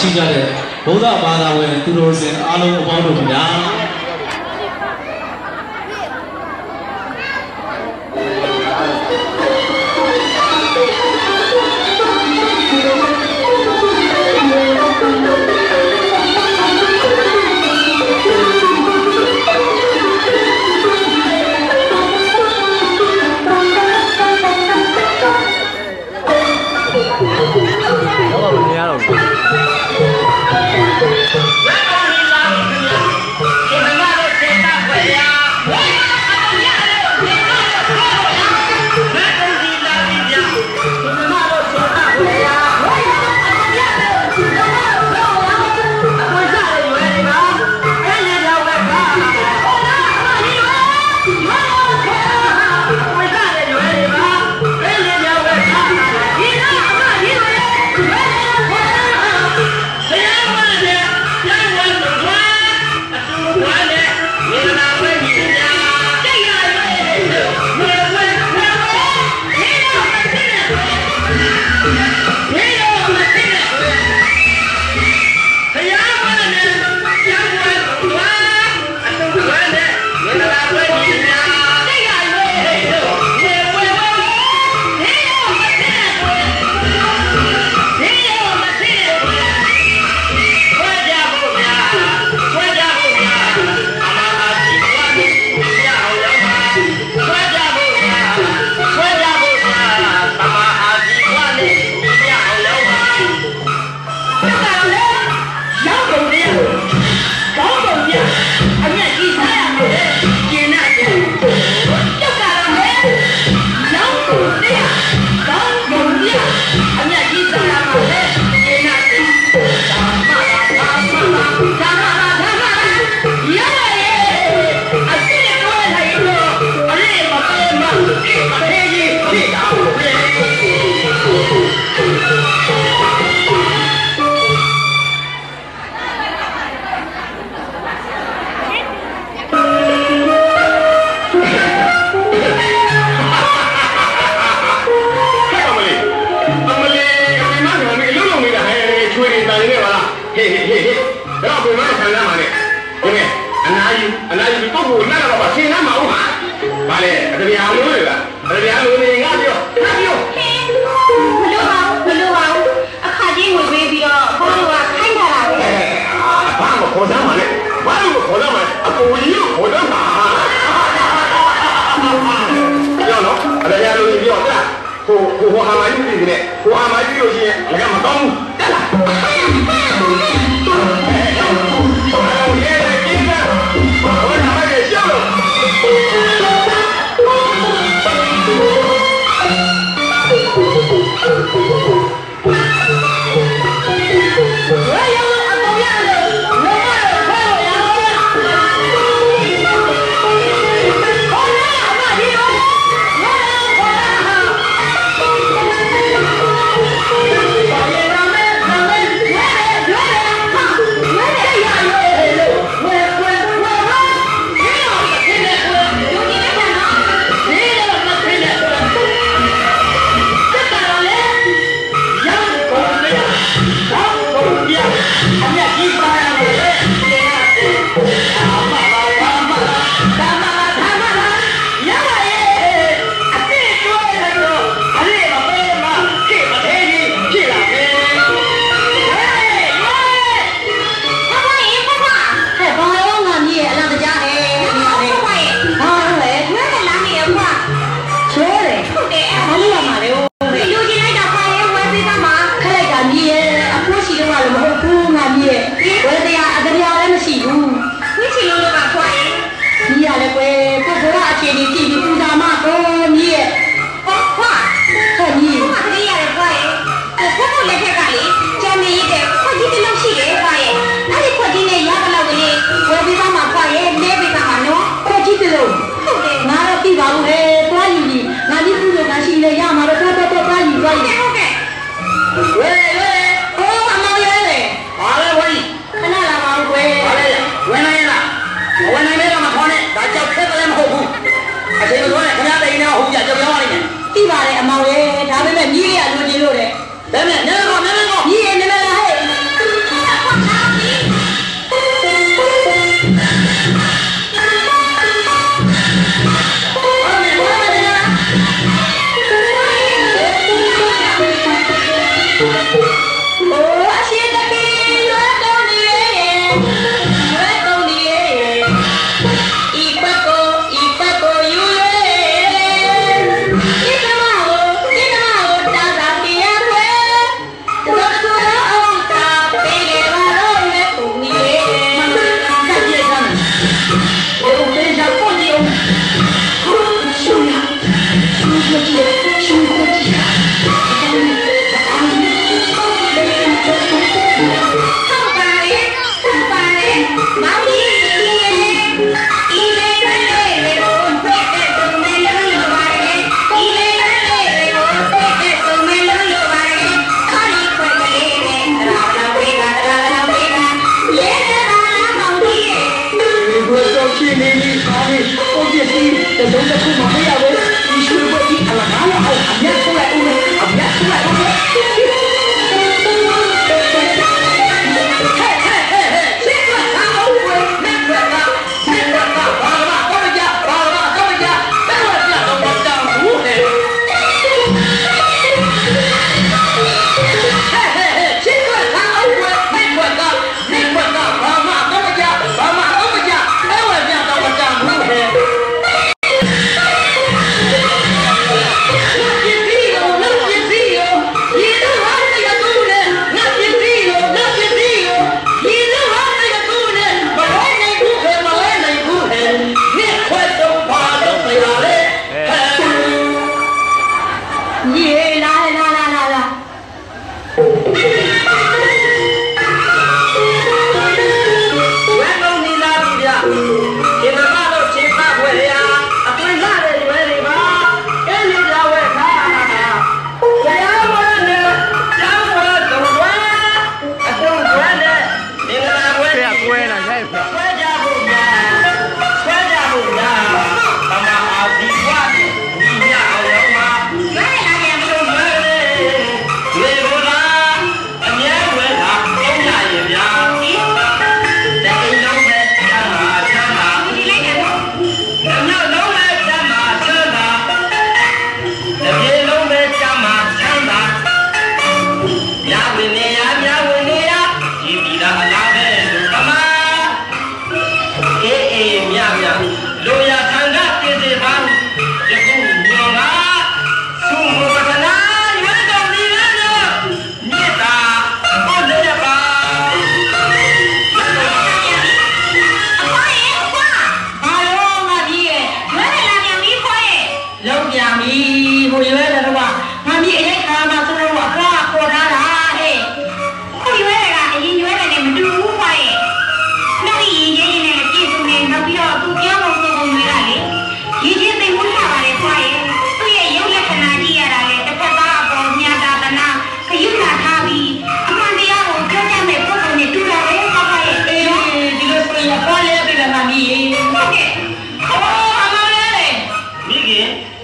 ရှိကြတဲ့ဗုဒ္ဓဘာသာဝင်သူတော်စင်အားလုံးအပေါင်းတို့ခင်ဗျာ ဒါပေမဲ့ညီးရလူချင်းလို့တဲ့ဒါပေမဲ့နည်းနည်းကောနည်းနည်းကောညီးရနည်းနည်းဟဲ့ Yeah. लिए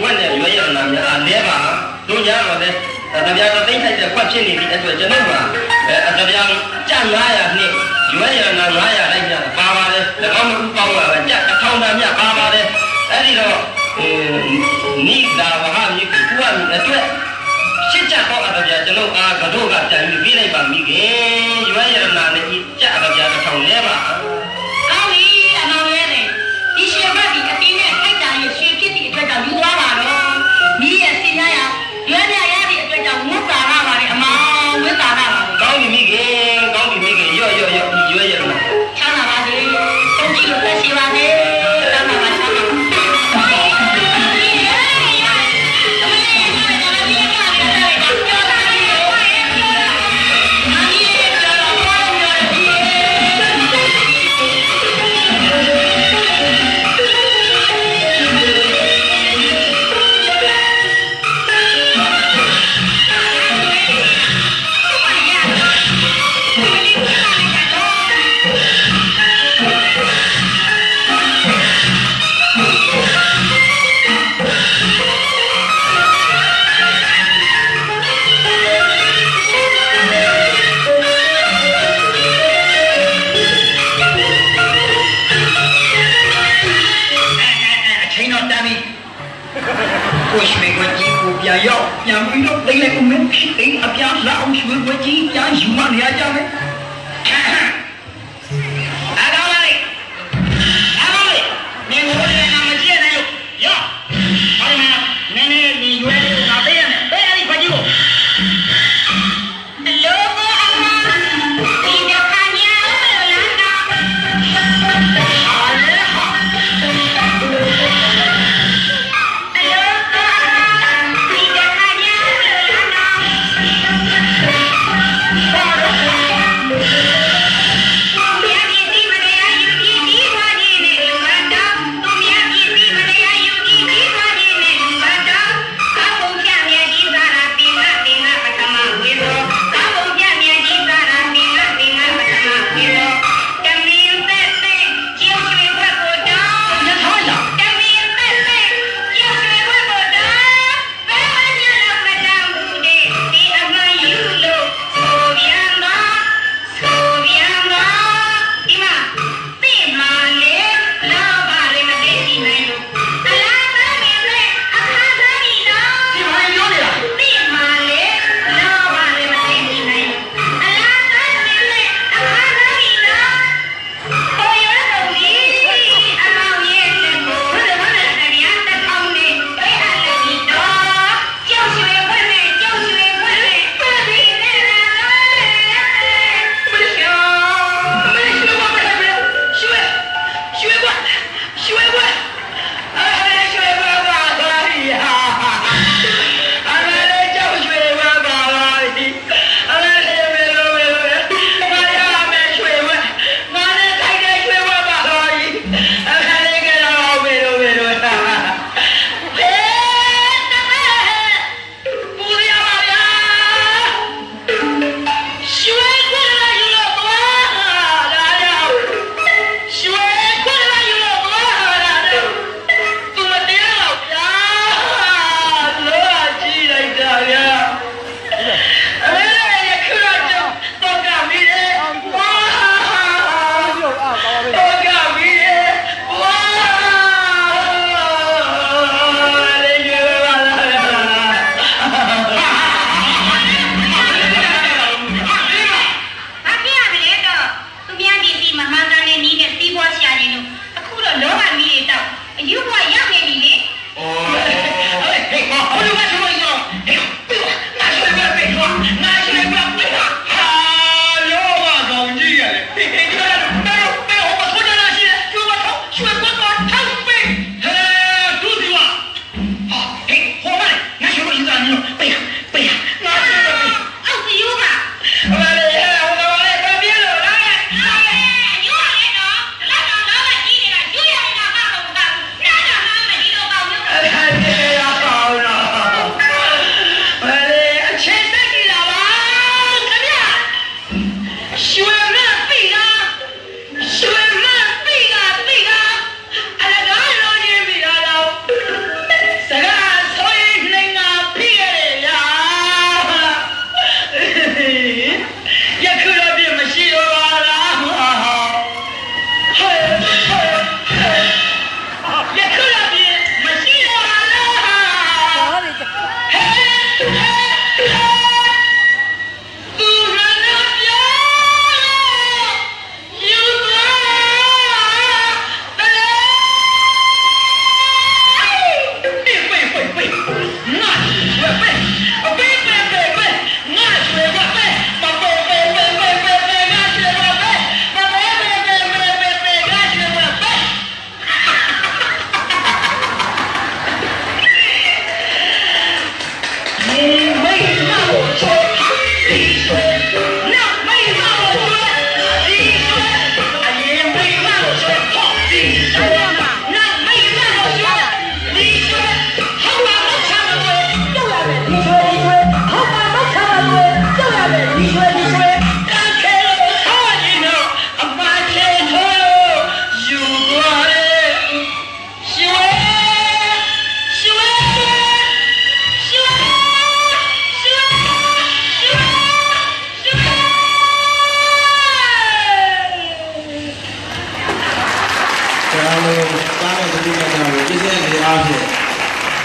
ခွက်နဲ့ရွေးရနာများအလဲပါတို့ညာတော့လေတပြားတော့သိမ့်ထိုက်တဲ့ခွက်ဖြစ်နေပြီအဲ့တော့ကျွန်တော်ကအတပြားကြ900နှစ်ရွေးရနာ900လိုက်ကြပါပါတယ်၎င်းမကူပေါင်းလာကြ1000တန်းမြပါပါတယ်အဲ့ဒီတော့နိဒါဝဟမြေကူကမြေအတွက်ရှစ်ချက်တော့အတပြားကျွန်တော်အားကတော့ကတန်ပြီးပြေးလိုက်ပါမိခင်ရွေးရနာနဲ့ကြအတပြား1000လဲပါကောင်းပြီအမောင်ရဲတယ်ဒီရှင်ဘက်ဒီအတင်းနဲ့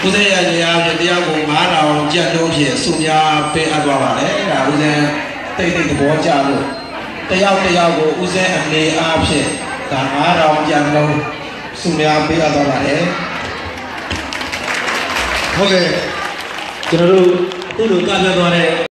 ဦးဇင်းရဲ့နေရာဖြင့်တရားကို9000ကျပ်လုံးဖြင့်စုများပေးအပ်သွားပါတယ်။ဒါဦးဇင်းတိတ်တိတ်သဘောကျလို့တယောက်တယောက်ကိုဦးဇင်းအနေအားဖြင့်ဒါ9000ကျပ်လုံးစုများပေးအပ်သွားပါတယ်။ဟုတ်ကဲ့ကျွန်တော်တို့အခုလိုကပ်ပြတ်သွားတဲ့